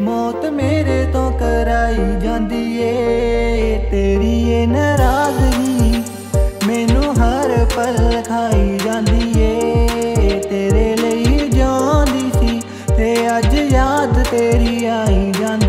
ਮੌਤ ਮੇਰੇ ਤੋਂ ਕਰਾਈ ਜਾਂਦੀ ਏ। ਤੇਰੀ ਏ ਨਾਰਾਜ਼ਗੀ ਮੈਨੂੰ ਹਰ ਪਲ ਖਾਈ ਜਾਂਦੀ ਏ। ਤੇਰੇ ਲਈ ਜਾਂਦੀ ਸੀ ਤੇ ਅੱਜ ਯਾਦ ਤੇਰੀ ਆਈ ਜਾਂਦੀ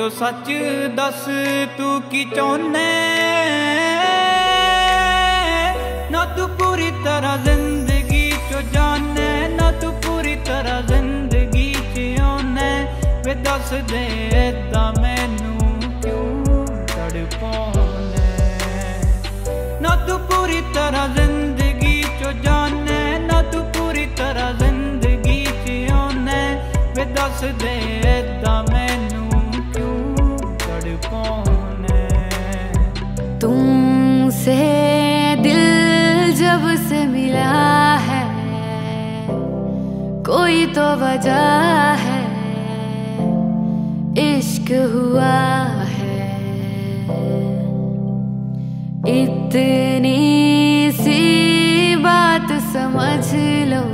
ਵਿੱਚੋਂ ਸੱਚ ਦੱਸ ਤੂੰ ਕੀ ਚਾਹੁੰਨੇ ਨਾ ਤੂੰ ਪੂਰੀ ਤਰ੍ਹਾਂ ਜ਼ਿੰਦਗੀ ਚੋਂ ਜਾਣੇ ਨਾ ਤੂੰ ਪੂਰੀ ਤਰ੍ਹਾਂ ਜ਼ਿੰਦਗੀ ਚ ਆਉਣੇ ਵੇ ਦੱਸ ਦੇ ਐਦਾਂ ਮੈਨੂੰ ਕਿਉਂ ਤੜਪਾਉਣੇ ਨਾ ਤੂੰ ਪੂਰੀ ਤਰ੍ਹਾਂ ਜ਼ਿੰਦਗੀ ਚੋਂ ਜਾਣੇ ਨਾ ਤੂੰ ਪੂਰੀ ਤਰ੍ਹਾਂ ਜ਼ਿੰਦਗੀ ਚ ਆਉਣੇ ਵੇ ਦੱਸ ਦੇ से दिल जब से मिला है, कोई तो वजह है, इश्क हुआ है। इतनी सी बात समझ लो,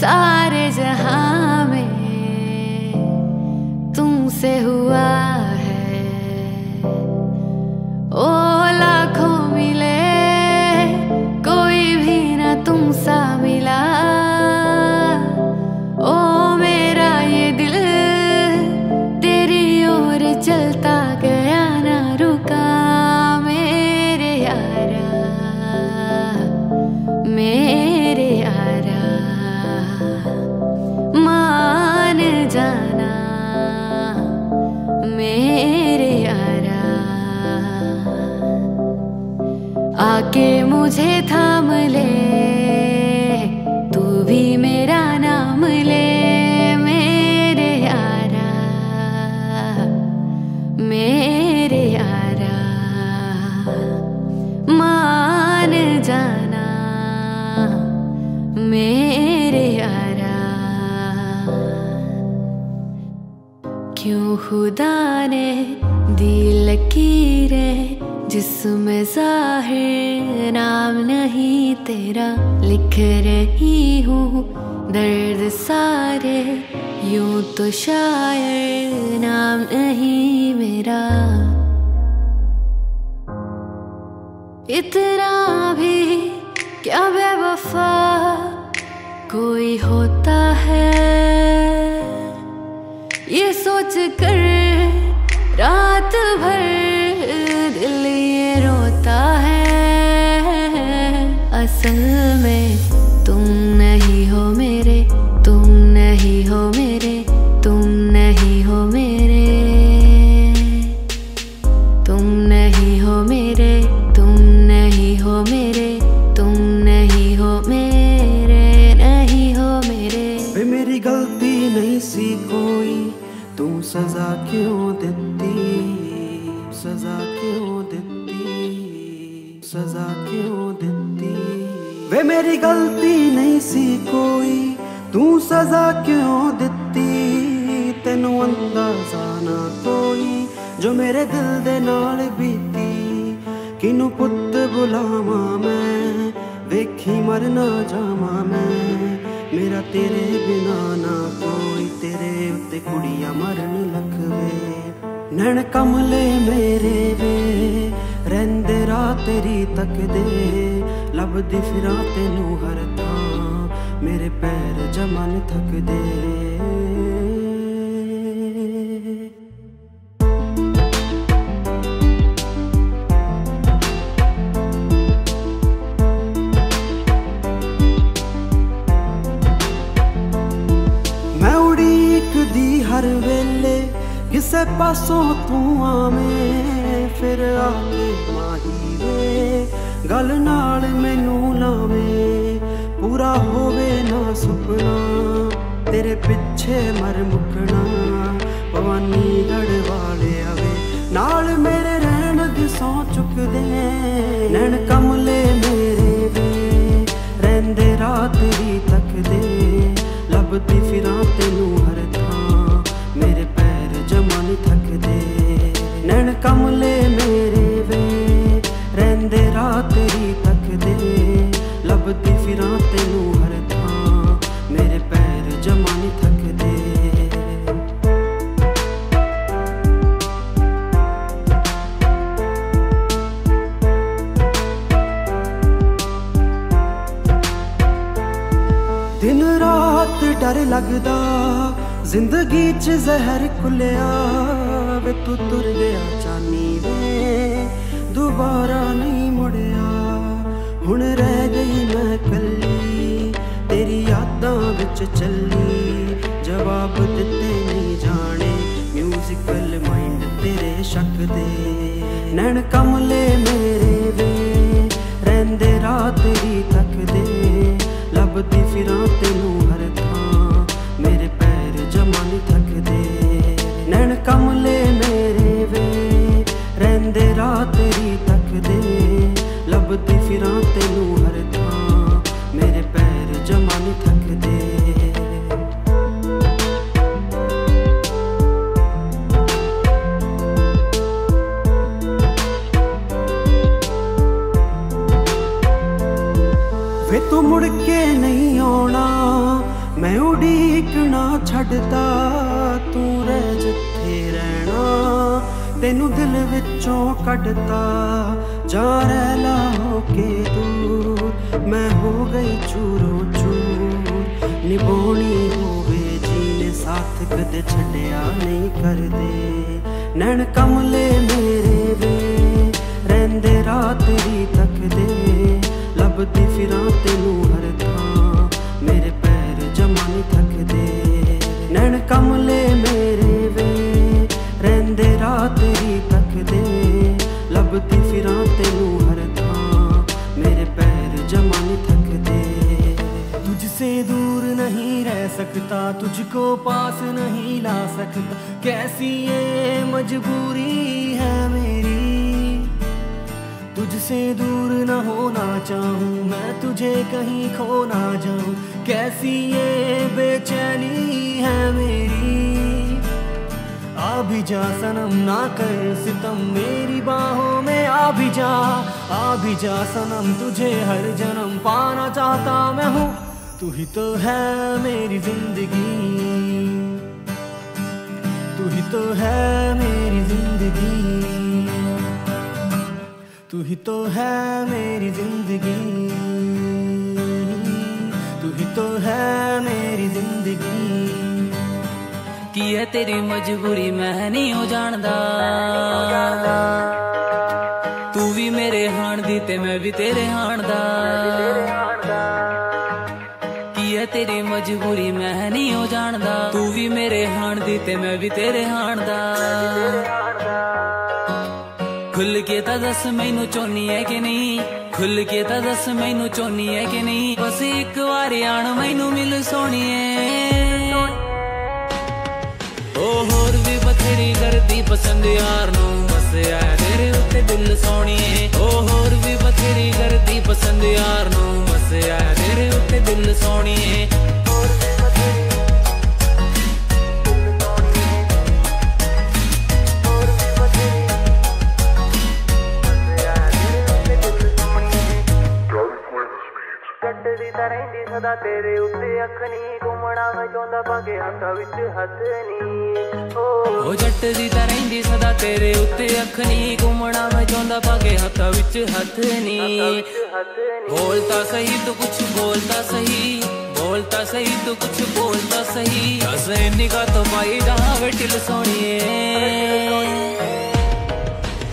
सारे जहाँ में तुमसे हुआ तेरा लिख रही हूँ, दर्द सारे यूँ तो शायर नाम नहीं मेरा। इतना भी क्या बेवफा कोई होता है? ये सोच कर रात भर the ਨੈਣ ਕਮਲੇ ਮੇਰੇ ਵੇ, ਰਹਿੰਦੇ ਰਾ ਤੇਰੀ ਤੱਕਦੇ ਲੱਭਦੀ ਫਿਰਾਂ ਤੈਨੂੰ ਹਰ ਥਾਂ, ਮੇਰੇ ਪੈਰ ਜਮਨ ਥੱਕਦੇ ਪਾਸੋਂ ਤੂੰ ਆਵੇਂ, ਫਿਰ ਆ ਕੇ ਮਾਹੀ ਵੇ। ਗੱਲ ਨਾਲ ਮੈਨੂੰ ਲਾਵੇਂ, ਪੂਰਾ ਹੋਵੇ ਨਾ ਸੁਪਨਾ। ਤੇਰੇ ਪਿੱਛੇ ਮਰ ਮੁਕਣਾ, ਭਵਾਨੀ ਗੜ ਵਾਲੇ ਆਵੇ ਨਾਲ ਮੇਰੇ ਰਹਿਣ ਦੀ ਸੌ ਚੁੱਕਦੇ ਨੈਣ ਯਾਦਾਂ ਵਿੱਚ ਚੱਲੀ ਜਵਾਬ ਦਿੱਤੇ ਨਹੀਂ ਜਾਣੇ ਮਿਊਜ਼ੀਕਲ ਮਾਈਂਡ ਤੇਰੇ ਸ਼ੱਕ ਦੇ। ਨੈਣ ਕਮਲੇ ਮੇਰੇ ਵੇ, ਰਹਿੰਦੇ ਰਾਤ ਹੀ ਤੱਕਦੇ ਲੱਭਦੀ ਫਿਰਾਂ ਤੈਨੂੰ ਹਰ ਥਾਂ, ਮੇਰੇ ਪੈਰ ਜਮਾ ਨਹੀਂ ਥੱਕਦੇ। ਨੈਣ ਕਮਲੇ ਮੇਰੇ ਵੇ, ਰਹਿੰਦੇ ਰਾਤ ਹੀ ਤੱਕਦੇ ਲੱਭਦੀ ਫਿਰਾਂ ਤੈਨੂੰ ਤੈਨੂੰ ਦਿਲ ਵਿੱਚੋਂ ਕੱਢਤਾ। ਜਾ ਰਹਿ ਲਾ ਹੋ ਕੇ ਦੂਰ। ਮੈਂ ਹੋ ਗਈ ਚੂਰੋ ਚੂਰ। ਨਿਭਾਉਣੀ ਹੋਵੇ ਜੀਨੇ ਸਾਥ ਕਦੇ ਛੱਡਿਆ ਨਹੀਂ ਕਰਦੇ। ਨੈਣ ਕਮਲੇ ਮੇਰੇ ਵੇ, ਰਹਿੰਦੇ ਰਾਤ ਹੀ ਤੱਕਦੇ। ਲੱਭਦੀ ਫਿਰਾਂ ਤੈਨੂੰ ਹਰ ਥਾਂ, ਮੇਰੇ ਪੈਰ ਜਮਾ ਨਹੀਂ ਥੱਕਦੇ। ਨੈਣ ਕਮਲੇ ਮੇਰੇ ਵੇ, ਰਹਿੰਦੇ ਰਾਤ ਹੀ ਤੱਕਦੇ ਲੱਭਦੀ ਫਿਰਾਂ ਤੈਨੂੰ ਹਰ ਥਾਂ ਮੇਰੇ ਪੈਰ ਜਮਾ ਨਹੀਂ ਥੱਕਦੇ तुझसे दूर नहीं रह सकता तुझको पास नहीं ला सकता कैसी ये मजबूरी है मेरी तुझसे दूर न होना चाहूँ मैं तुझे कहीं खो ना जाऊँ कैसी ये बेचैनी है मेरी भी जा, सनम ना कर सितम। मेरी बाहों में आ भी जा, आ भी जा, सनम। तुझे हर जन्म पाना चाहता मैं हूँ। तू ही तो है मेरी ज़िंदगी। तू ही तो है मेरी ज़िंदगी। तू ही तो है मेरी ज़िंदगी। तू ही तो है मेरी ज़िंदगी। ਕੀ ਹੈ ਤੇਰੀ ਮਜਬੂਰੀ? ਮੈਂ ਨਹੀਂ ਹੋ ਜਾਣਦਾ। ਤੂੰ ਵੀ ਮੇਰੇ ਹਾਣ ਦੀ ਤੇ ਮੈਂ ਵੀ ਤੇਰੇ ਹਾਣ ਦਾ। ਕੀ ਹੈ ਤੇਰੀ ਮਜਬੂਰੀ? ਮੈਂ ਨਹੀਂ ਹੋ ਜਾਣਦਾ। ਤੂੰ ਵੀ ਮੇਰੇ ਹਾਣ ਦੀ ਤੇ ਮੈਂ ਵੀ ਤੇਰੇ ਹਾਣ ਦਾ। ਖੁੱਲ ਕੇ ਤਾਂ ਦੱਸ ਮੈਨੂੰ ਚੋਨੀ ਹੈ ਕਿ ਨਹੀਂ? ਖੁੱਲ ਕੇ ਤਾਂ ਦੱਸ ਮੈਨੂੰ ਚੋਨੀ ਹੈ ਕਿ ਨਹੀਂ? ਬਸ ਇੱਕ ਵਾਰ ਆਣ, ਮੈਨੂੰ ਮਿਲ ਸੋਣੀਏ ਉਹ ਹੋਰ ਵੀ ਬਥੇਰੀ ਕਰਦੀ ਪਸੰਦ ਯਾਰ ਨੂੰ। ਬਸ ਆ ਤੇਰੇ ਉੱਤੇ ਦਿਲ ਸੋਣੀਏ। ਉਹ ਹੋਰ ਵੀ ਬਥੇਰੀ ਕਰਦੀ ਪਸੰਦ ਯਾਰ ਨੂੰ। ਬਸ ਆ ਤੇਰੇ ਉੱਤੇ ਦਿਲ ਸੋਣੀਏ। ਰਹਿੰਦੀ ਸਦਾ ਤੇਰੇ ਉੱਤੇ ਅੱਖ ਨੀ ਘੁੰਮਣਾ ਮੈਂ ਚਾਹੁੰਦਾ ਪਾਕੇ ਹੱਥਾਂ ਵਿੱਚ ਹੱਥ ਨੀ ਓ ਜੱਟ ਦੀ ਤਾਂ ਰਹਿੰਦੀ ਸਦਾ ਤੇਰੇ ਉੱਤੇ ਅੱਖ ਨਹੀਂ ਘੁੰਮਣਾ ਮੈਂ ਚਾਹੁੰਦਾ ਪਾਗੇ ਹੱਥਾਂ ਵਿੱਚ ਹੱਥ ਨਹੀਂ। ਬੋਲਤਾ ਸਹੀ ਤੂੰ ਕੁਛ ਬੋਲਤਾ ਸਹੀ। ਬੋਲਤਾ ਸਹੀ ਤੂੰ ਕੁਛ ਬੋਲਤਾ ਸਹੀ। ਕਸੇ ਨਿਗਾਹ ਤੋਂ ਪਾਈ ਜਹਾਂ ਵੇਟਿਲ ਸੋਣੀਏ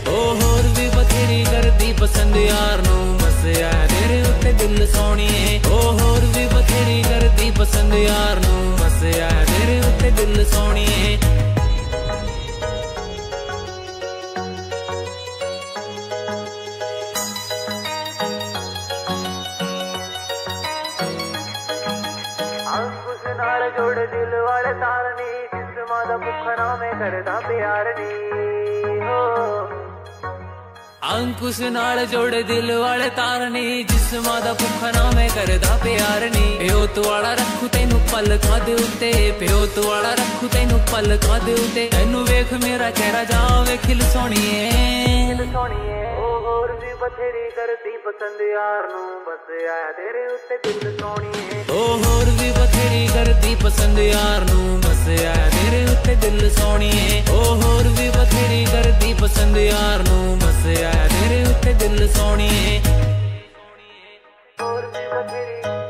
ਉਹ ਹੋਰ ਵੀ ਬਥੇਰੀ ਕਰਦੀ ਪਸੰਦ ਯਾਰ ਨੂੰ ਮਸਿਆ ਤੇਰੇ ਉੱਤੇ ਦਿਲ ਸੋਣੀਏ ਉਹ ਹੋਰ ਵੀ ਬਥੇਰੀ ਕਰਦੀ ਪਸੰਦ ਯਾਰ ਨੂੰ। ਮਸਿਆ ਤੇਰੇ ਉੱਤੇ ਦਿਲ ਸੋਣੀਏ ਨਾਲ ਜੋੜ ਦਿਲ ਵਾਲੇ ਤਾਰ ਜਿਸਮਾਂ ਦਾ ਭੁੱਖ ਨਾ ਮੈਂ ਕਰਦਾ ਪਿਆਰ ਨੀ। ਹੋ ਅੰਕੁਸ਼ ਨਾਲ ਜੋੜੇ ਦਿਲ ਵਾਲੇ ਤਾਰ ਨੀ ਜਿਸਮਾਂ ਦਾ ਭੁੱਖਾ ਨਾ ਮੈਂ ਕਰਦਾ ਪਿਆਰ ਨੀ। ਪਿਓ ਤੁਆੜਾ ਰੱਖੂ ਤੈਨੂੰ ਪਲਕਾਂ ਦੇ ਉੱਤੇ ਪਿਓ ਤੁਆੜਾ ਰੱਖੂ ਤੈਨੂੰ ਪਲਕਾਂ ਦੇ ਉੱਤੇ। ਤੈਨੂੰ ਵੇਖ ਮੇਰਾ ਚਿਹਰਾ ਜਾਵੇ ਖਿਲ ਸੋਣੀਏ ਸੋਣੀਏ ਉਹ ਹੋਰ ਵੀ ਬਥੇਰੀ ਕਰਦੀ ਪਸੰਦ ਯਾਰ ਨੂੰ। ਬਸ ਆਇਆ ਤੇਰੇ ਉੱਤੇ ਦਿਲ ਸੋਣੀਏ ਉਹ ਹੋਰ ਵੀ ਬਥੇਰੀ ਕਰਦੀ ਪਸੰਦ ਯਾਰ ਨੂੰ। ਬਸ ਆ ਤੇਰੇ ਉੱਤੇ ਦਿਲ ਸੋਣੀਏ। ਉਹ ਹੋਰ ਵੀ ਬਥੇਰੀ ਕਰਦੀ, ਪਸੰਦ ਯਾਰ ਨੂੰ ਬਸ ਆ ਤੇਰੇ ਉੱਤੇ ਦਿਲ ਸੋਣੀਏ। ਹੋਰ ਵੀ ਬਥੇਰੀ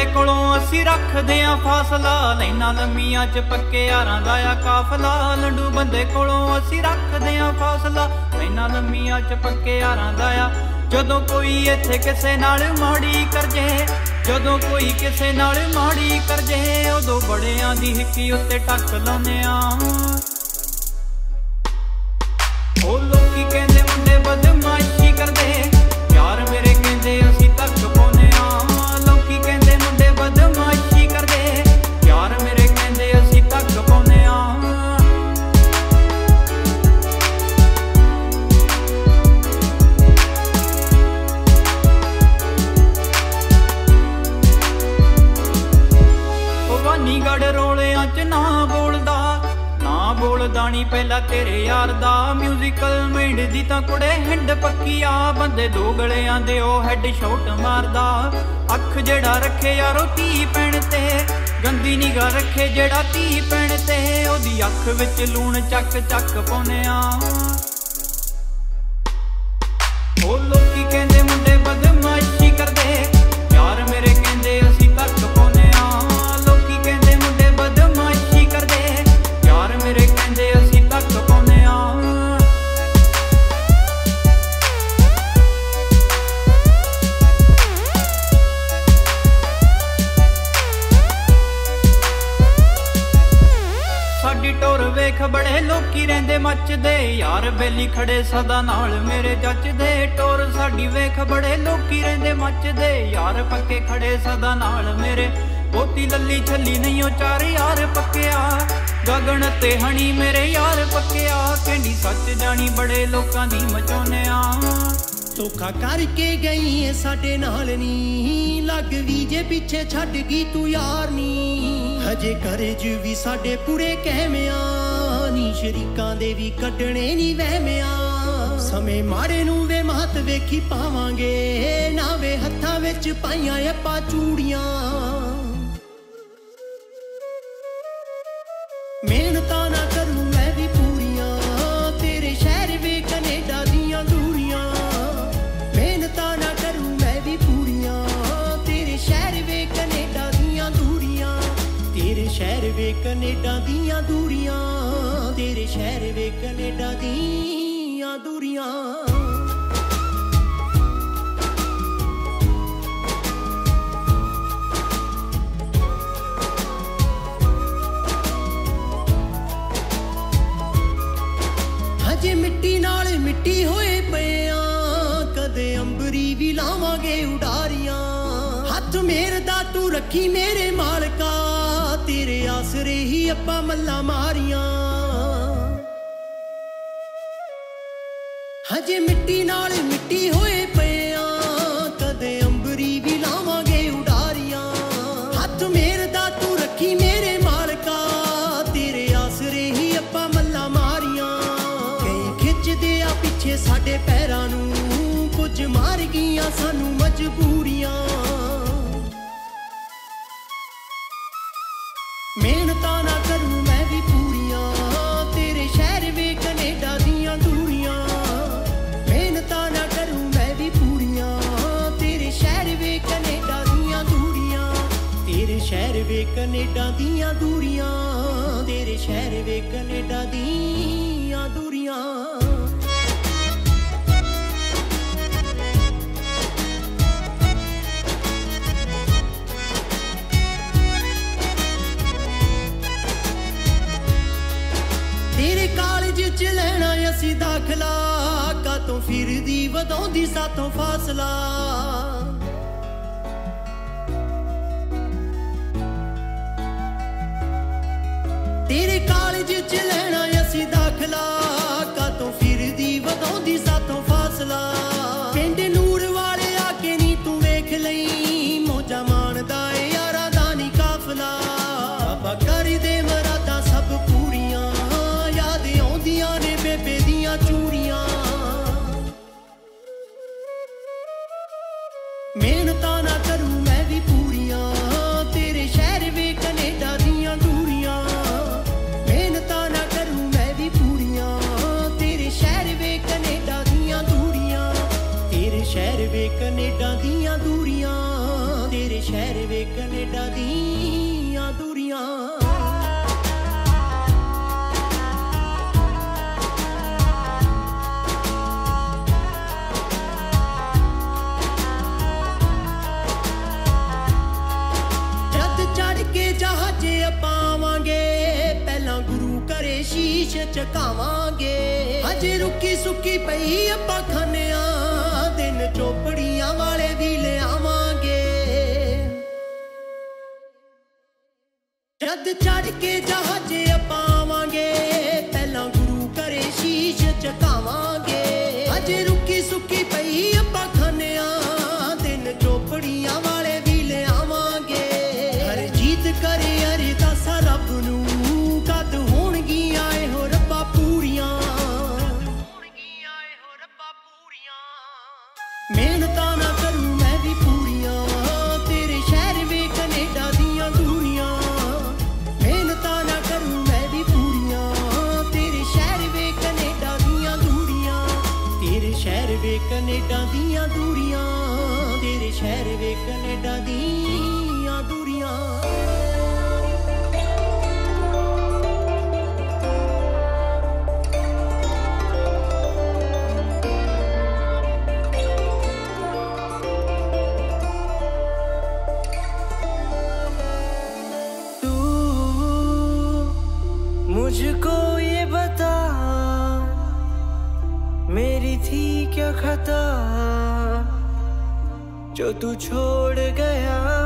ਲੰਡੂ ਕੋਲੋਂ ਅਸੀਂ ਰੱਖਦੇ ਆਂ ਫਾਸਲਾ। ਲੈਣਾ ਲੰਮੀਆਂ ਚ ਪੱਕੇ ਯਾਰਾਂ ਦਾ ਕਾਫਲਾ। ਲੰਡੂ ਬੰਦੇ ਕੋਲੋਂ ਅਸੀਂ ਰੱਖਦੇ ਆਂ ਫਾਸਲਾ। ਲੈਣਾ ਲੰਮੀਆਂ ਚ ਪੱਕੇ ਯਾਰਾਂ ਦਾ ਜਦੋਂ ਕੋਈ ਇੱਥੇ ਕਿਸੇ ਨਾਲ ਮਾੜੀ ਕਰ ਜੇ ਜਦੋਂ ਕੋਈ ਕਿਸੇ ਨਾਲ ਮਾੜੀ ਕਰ ਜੇ ਉਦੋਂ ਬੜਿਆਂ ਦੀ ਹਿੱਕੀ ਉੱਤੇ ਟੱਕ ਲਾਉਂਦੇ ਆਂ। ਨਾ ਬੋਲਦਾ ਪਹਿਲਾਂ ਤੇਰੇ ਯਾਰ ਦਾ। ਮਿਊਜ਼ੀਕਲ ਮਾਈਂਡ ਦੀ ਤਾਂ ਕੁੜੇ ਹਿੰਡ ਪੱਕੀ ਆ। ਬੰਦੇ ਦੋ ਗਲਿਆਂ ਦੇ ਉਹ ਹੈਡ ਸ਼ਾਟ ਮਾਰਦਾ। ਅੱਖ ਜਿਹੜਾ ਰੱਖੇ ਯਾਰੋ ਧੀ ਪੈਣ ਤੇ। ਗੰਦੀ ਨਿਗਾਹ ਰੱਖੇ ਜਿਹੜਾ ਧੀ ਪੈਣ ਤੇ। ਉਹਦੀ ਅੱਖ ਵਿੱਚ ਲੂਣ ਚੱਕ ਚੱਕ ਪਾਉਨੇ ਆ। ਵੇਖ ਬੜੇ ਲੋਕੀ ਰਹਿੰਦੇ ਮੱਚਦੇ। ਯਾਰ ਬੇਲੀ ਖੜੇ ਸਦਾ ਨਾਲ ਮੇਰੇ ਜੱਜਦੇ ਟੋਰ ਸਾਡੀ ਵੇਖ ਬੜੇ ਲੋਕੀ ਰਹਿੰਦੇ ਮੱਚਦੇ। ਯਾਰ ਪੱਕੇ ਖੜੇ ਸਦਾ ਨਾਲ ਮੇਰੇ। ਬੋਤੀ ਲੱਲੀ ਛੱਲੀ ਨਹੀਂ ਉਹ ਚਾਰ ਯਾਰ ਪੱਕਿਆ। ਗਗਨ ਤੇ ਹਣੀ ਮੇਰੇ ਯਾਰ ਪੱਕਿਆ। ਕਹਿੰਦੀ ਸੱਚ ਜਾਣੀ ਬੜੇ ਲੋਕਾਂ ਦੀ ਮਚਾਉਨਿਆ ਧੋਖਾ ਕਰਕੇ ਗਈ ਏ ਸਾਡੇ ਨਾਲ ਨੀ। ਲੱਗ ਵੀ ਜੇ ਪਿੱਛੇ ਛੱਡ ਗਈ ਤੂੰ ਯਾਰ ਨੀ। ਹਜੇ ਕਰਜ ਵੀ ਸਾਡੇ ਪੂਰੇ ਕਹਿਮਿਆਂ। ਸ਼ਰੀਕਾਂ ਦੇ ਵੀ ਕੱਢਣੇ ਨੀ ਵਹਿਮਿਆਂ। ਸਮੇਂ ਮਾੜੇ ਨੂੰ ਵੇ ਮਹਤ ਵੇਖੀ ਪਾਵਾਂਗੇ, ਨਾ ਵੇ ਹੱਥਾਂ ਵਿੱਚ ਪਾਈਆਂ ਆਪਾਂ ਚੂੜੀਆਂ। ਵੇ ਕੈਨੇਡਾ ਦੀਆਂ ਦੂਰੀਆਂ, ਤੇਰੇ ਸ਼ਹਿਰ ਵੇ ਕੈਨੇਡਾ ਦੀਆਂ ਦੂਰੀਆਂ। ਹਜੇ ਮਿੱਟੀ ਨਾਲ ਮਿੱਟੀ ਹੋਏ ਪਏ ਆ ਕਦੇ ਅੰਬਰੀ ਵੀ ਲਾਵਾਂਗੇ ਉਡਾਰੀਆਂ। ਹੱਥ ਮੇਰ ਦਾ ਤੂੰ ਰੱਖੀ ਮੇਰੇ ਮਾਲਕ ਆਸਰੇ ਆਪਾਂ ਮੱਲਾ ਮਾਰੀਆਂ। ਹਜੇ ਮਿੱਟੀ ਨਾਲ ਮਿੱਟੀ ਹੋਏ ਪਏ ਆ ਕਦੇ ਅੰਬਰੀ ਵੀ ਲਾਵਾਂਗੇ ਉਡਾਰੀਆਂ। ਹੱਥ ਮੇਰ ਦਾ ਤੂੰ ਰੱਖੀ ਮੇਰੇ ਮਾਲਕਾ, ਤੇਰੇ ਆਸਰੇ ਹੀ ਆਪਾਂ ਮੱਲਾ ਮਾਰੀਆਂ। ਕਈ ਖਿੱਚਦੇ ਆ ਪਿੱਛੇ ਸਾਡੇ ਪੈਰਾਂ ਨੂੰ, ਕੁਝ ਮਾਰ ਗਈਆਂ ਸਾਨੂੰ ਮਜਬੂਰੀਆਂ। ਕੈਨੇਡਾ ਦੀਆਂ ਦੂਰੀਆਂ, ਤੇਰੇ ਸ਼ਹਿਰ ਵੇ ਕੈਨੇਡਾ ਦੀਆਂ ਦੂਰੀਆਂ। ਤੇਰੇ ਕਾਲਜ ਚ ਲੈਣਾ ਅਸੀਂ ਦਾਖਲਾ ਕਾਤੋਂ ਫਿਰਦੀ, ਵਧਾਉਂਦੀ ਸਾਤੋਂ ਫਾਸਲਾ। ਤੇਰੇ ਕਾਲਜ ਚ ਲੈਣਾ ਅਸੀਂ ਦਾਖਲਾ। ਸੁੱਕੀ ਪਈ ਆਪਾਂ ਖਾਨੇ ਕੈਨੇਡਾ ਦੀਆਂ ਦੂਰੀਆਂ ਤੇਰੇ ਸ਼ਹਿਰ ਵੇ ਕੈਨੇਡਾ ਦੀਆਂ जो तू छोड़ गया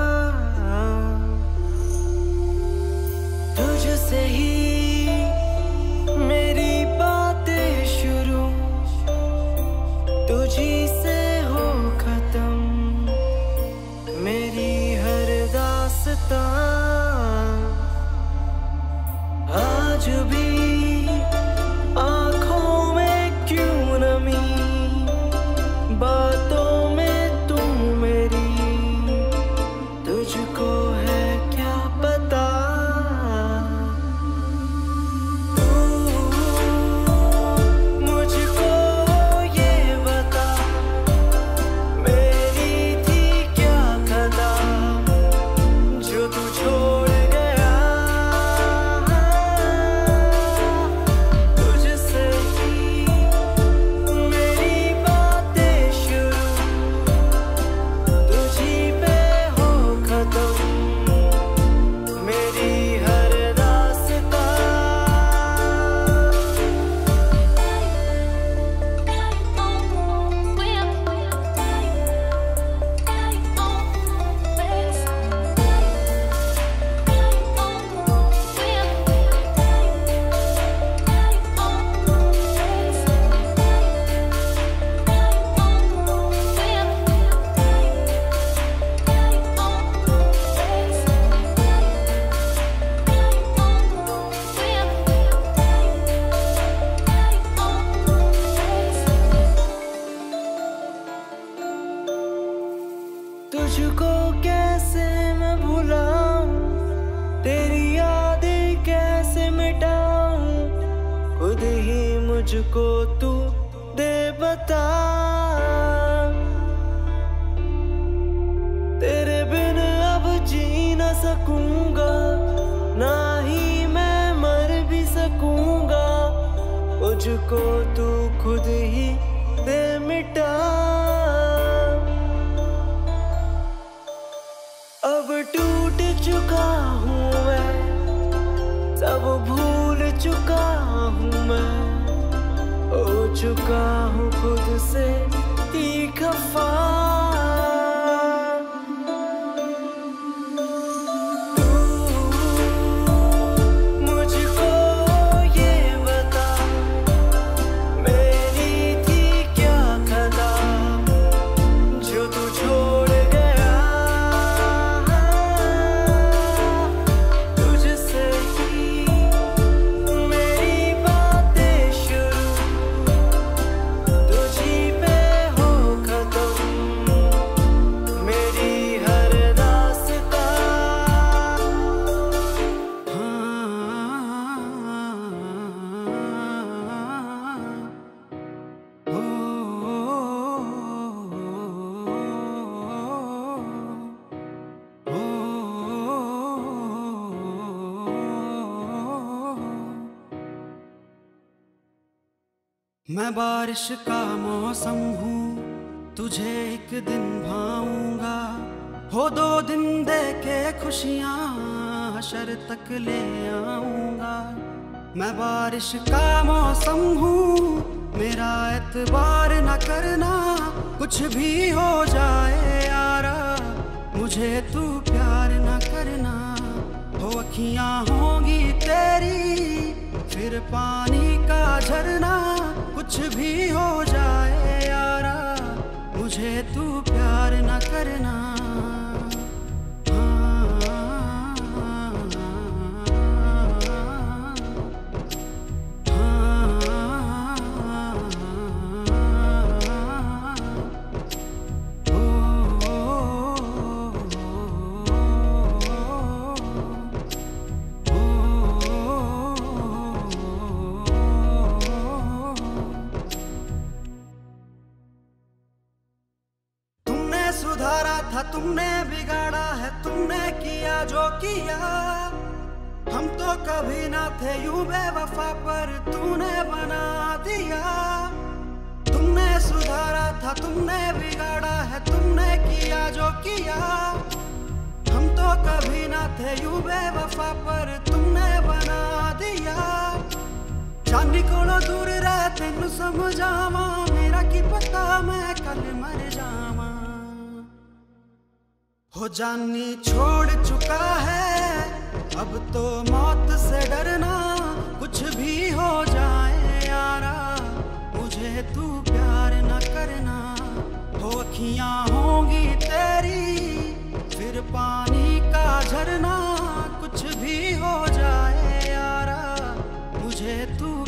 तुझको कैसे मैं भुलाऊं तेरी यादें कैसे मिटाऊं खुद ही मुझको मैं बारिश का मौसम हूँ, तुझे एक दिन भाऊँगा। हो दो दिन दे के खुशियाँ, हशर तक ले आऊँगा। मैं बारिश का मौसम हूँ, मेरा एतबार न करना, कुछ भी हो जाए यारा। मुझे तू प्यार न करना, हो अखियाँ होंगी तेरी फिर पानी का झरना कुछ भी हो जाए यारा मुझे तू प्यार न करना जो किया, हम तो कभी ना थे यू बेवफा पर तूने बना दिया। तुमने सुधारा था, तुमने बिगाड़ा है, तुमने किया जो किया। हम तो कभी ना थे यूँ बेवफा पर तुमने बना दिया। चांदी को दूर रहते समझावा मेरा की पता मैं कल मर हो जानी छोड़ चुका है। अब तो मौत से डरना कुछ भी हो जाए यारा। मुझे तू प्यार न करना हो होंगी तेरी। फिर पानी का झरना कुछ भी हो जाए यारा। मुझे तू